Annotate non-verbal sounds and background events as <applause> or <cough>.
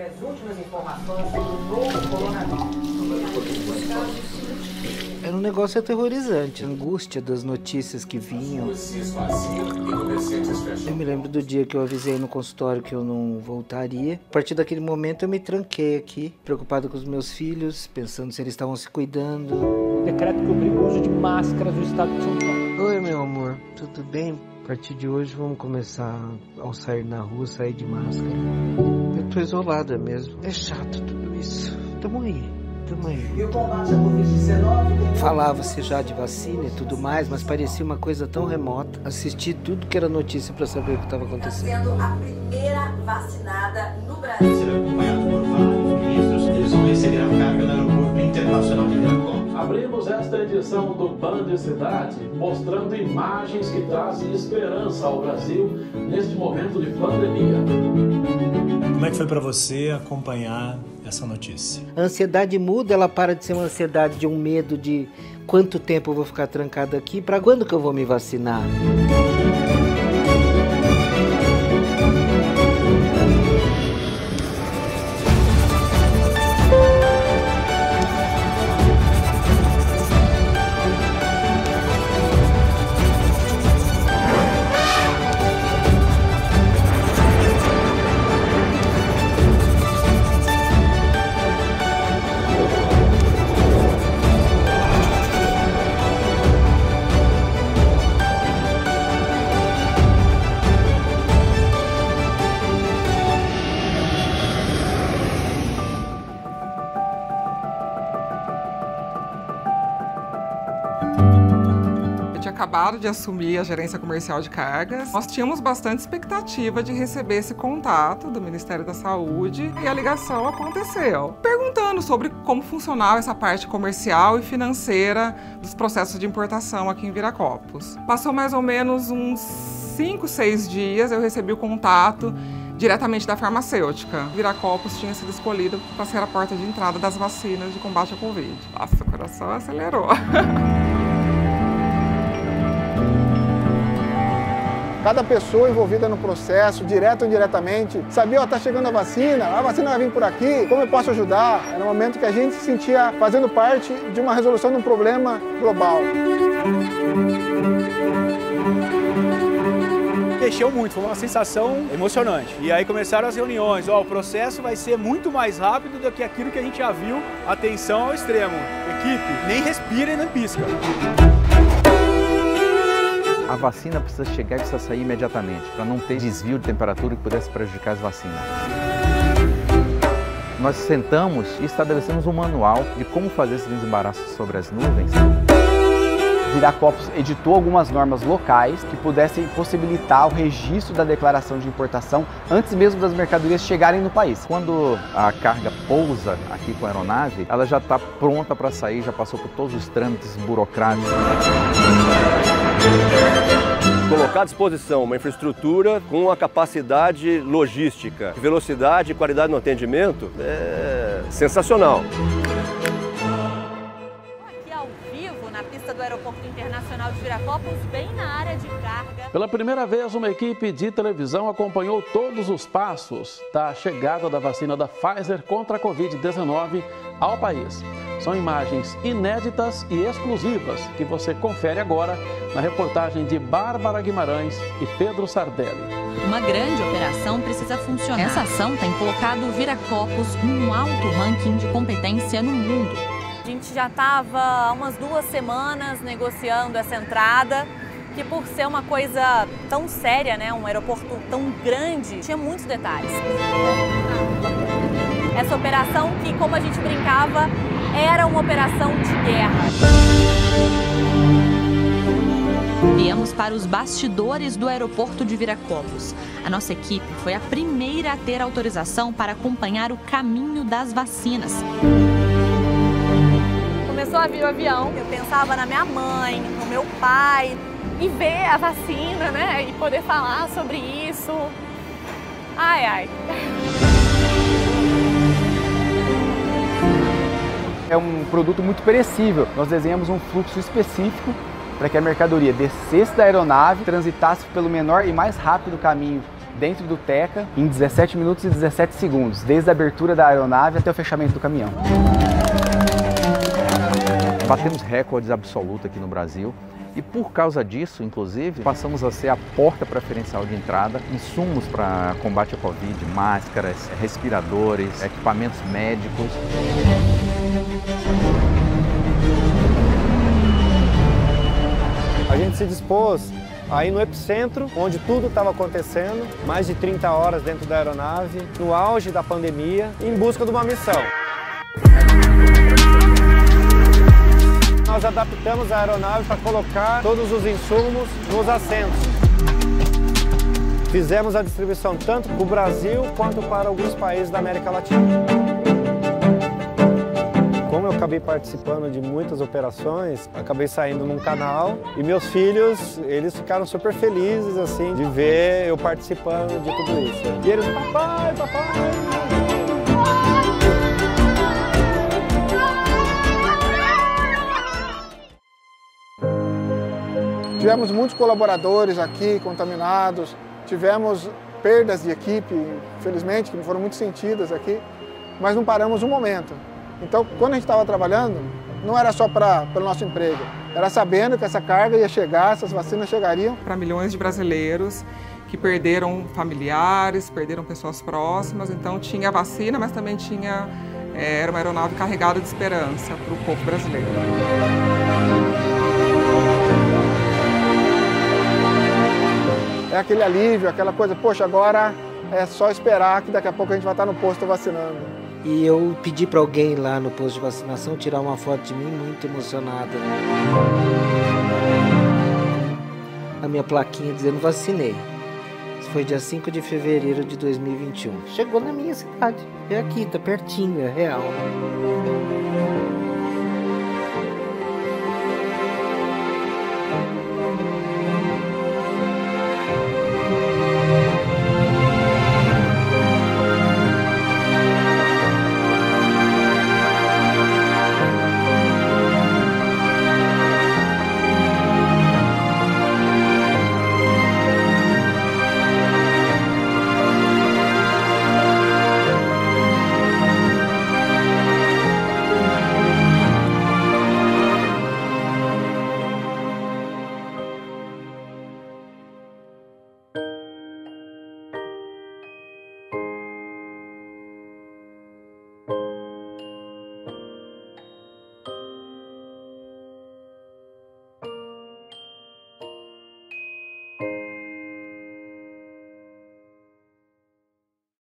as últimas informações sobre o novo coronavírus. Era um negócio aterrorizante, a angústia das notícias que vinham. Eu me lembro do dia que eu avisei no consultório que eu não voltaria. A partir daquele momento eu me tranquei aqui, preocupado com os meus filhos, pensando se eles estavam se cuidando. Decreto que obriga o uso de máscaras no estado de São Paulo. Oi, meu amor, tudo bem? A partir de hoje vamos começar ao sair na rua, sair de máscara. Eu tô isolada mesmo. É chato tudo isso. Tamo aí. Tamo aí. E o combate à Covid-19 Falava-se já de vacina e tudo mais, mas parecia uma coisa tão remota. Assisti tudo que era notícia para saber o que estava Está acontecendo. sendo a primeira vacinada no Brasil. Abrimos esta edição do Band Cidade mostrando imagens que trazem esperança ao Brasil neste momento de pandemia. Como é que foi para você acompanhar essa notícia? A ansiedade muda, ela para de ser uma ansiedade de um medo de quanto tempo eu vou ficar trancado aqui, para quando que eu vou me vacinar? Acabado de assumir a gerência comercial de cargas. Nós tínhamos bastante expectativa de receber esse contato do Ministério da Saúde e a ligação aconteceu. Perguntando sobre como funcionava essa parte comercial e financeira dos processos de importação aqui em Viracopos. Passou mais ou menos uns 5, 6 dias, eu recebi o contato diretamente da farmacêutica. Viracopos tinha sido escolhido para ser a porta de entrada das vacinas de combate à Covid. Nossa, o coração acelerou. <laughs> Cada pessoa envolvida no processo, direto ou indiretamente, sabia, ó, tá chegando a vacina, a vacina vai vir por aqui, como eu posso ajudar? Era um momento que a gente se sentia fazendo parte de uma resolução de um problema global. Mexeu muito, foi uma sensação emocionante. E aí começaram as reuniões, ó, o processo vai ser muito mais rápido do que aquilo que a gente já viu, atenção ao extremo. Equipe, nem respira e nem pisca. A vacina precisa chegar e precisa sair imediatamente, para não ter desvio de temperatura que pudesse prejudicar as vacinas. Nós sentamos e estabelecemos um manual de como fazer esse desembaraço sobre as nuvens. Viracopos editou algumas normas locais que pudessem possibilitar o registro da declaração de importação antes mesmo das mercadorias chegarem no país. Quando a carga pousa aqui com a aeronave, ela já está pronta para sair, já passou por todos os trâmites burocráticos. Colocar à disposição uma infraestrutura com a capacidade logística, velocidade e qualidade no atendimento é sensacional. Aqui ao vivo, na pista do Aeroporto Internacional de Viracopos, bem na área de carga. Pela primeira vez, uma equipe de televisão acompanhou todos os passos da chegada da vacina da Pfizer contra a Covid-19 ao país. São imagens inéditas e exclusivas que você confere agora na reportagem de Bárbara Guimarães e Pedro Sardelli. Uma grande operação precisa funcionar. Essa ação tem colocado o Viracopos num alto ranking de competência no mundo. A gente já estava há umas duas semanas negociando essa entrada, que por ser uma coisa tão séria, né, um aeroporto tão grande, tinha muitos detalhes. Essa operação que, como a gente brincava, era uma operação de guerra. Viemos para os bastidores do aeroporto de Viracopos. A nossa equipe foi a primeira a ter autorização para acompanhar o caminho das vacinas. Começou a vir o avião, eu pensava na minha mãe, no meu pai, e ver a vacina, né, e poder falar sobre isso. Ai, ai. É um produto muito perecível. Nós desenhamos um fluxo específico para que a mercadoria descesse da aeronave, transitasse pelo menor e mais rápido caminho dentro do Teca em 17 minutos e 17 segundos, desde a abertura da aeronave até o fechamento do caminhão. Batemos recordes absolutos aqui no Brasil. E por causa disso, inclusive, passamos a ser a porta preferencial de entrada, insumos para combate à Covid, máscaras, respiradores, equipamentos médicos. A gente se dispôs aí no epicentro, onde tudo estava acontecendo, mais de 30 horas dentro da aeronave, no auge da pandemia, em busca de uma missão. Nós adaptamos a aeronave para colocar todos os insumos nos assentos. Fizemos a distribuição tanto para o Brasil quanto para alguns países da América Latina. Como eu acabei participando de muitas operações, acabei saindo num canal e meus filhos, eles ficaram super felizes assim de ver eu participando de tudo isso. E eles, papai, papai. Tivemos muitos colaboradores aqui contaminados, tivemos perdas de equipe, infelizmente, que foram muito sentidas aqui, mas não paramos um momento. Então, quando a gente estava trabalhando, não era só para o nosso emprego, era sabendo que essa carga ia chegar, essas vacinas chegariam. Para milhões de brasileiros que perderam familiares, perderam pessoas próximas, então tinha vacina, mas também tinha eh, era uma aeronave carregada de esperança para o povo brasileiro. É aquele alívio, aquela coisa, poxa, agora é só esperar que daqui a pouco a gente vai estar no posto vacinando. E eu pedi para alguém lá no posto de vacinação tirar uma foto de mim muito emocionada. A minha plaquinha dizendo vacinei. Isso foi dia 5 de fevereiro de 2021. Chegou na minha cidade. É aqui, tá pertinho, é real.